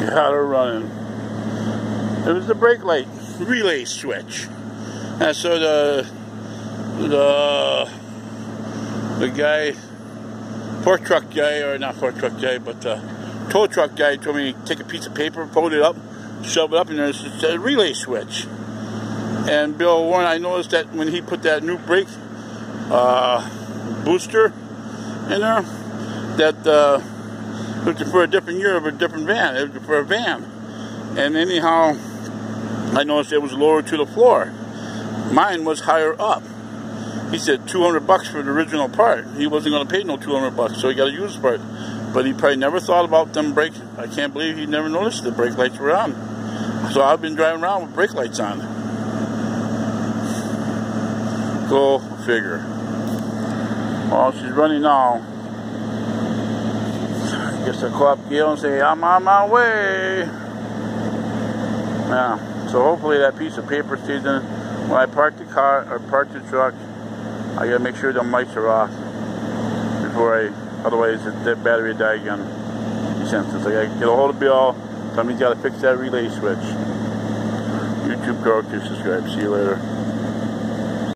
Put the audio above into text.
Got her running. It was the brake light relay switch. And so the the the guy, fork truck guy, or not fork truck guy, but the tow truck guy told me to take a piece of paper, fold it up, shove it up in there. It's a relay switch. And Bill Warren, I noticed that when he put that new brake uh, booster in there, that uh, it was for a different year of a different van. It was for a van. And anyhow, I noticed it was lower to the floor. Mine was higher up. He said 200 bucks for the original part. He wasn't going to pay no 200 bucks, so he got a used part. But he probably never thought about them brake. I can't believe he never noticed the brake lights were on. So I've been driving around with brake lights on. Go figure. Well, she's running now. I'll call up Gail and say, I'm on my way. Yeah, so hopefully that piece of paper stays in. When I park the car or park the truck, I gotta make sure the mics are off before I, otherwise the battery die again. Senses. I gotta get a hold of Bill. Somebody's gotta fix that relay switch. YouTube, go to subscribe. See you later.